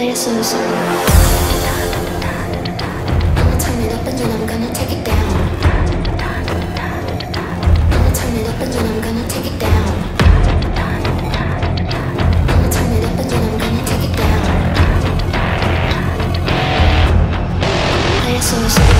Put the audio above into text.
places. I'ma turn it up and then I'm gonna take it down. I'ma turn it up and then I'm gonna take it down. I'ma turn it up and then I'm gonna take it down.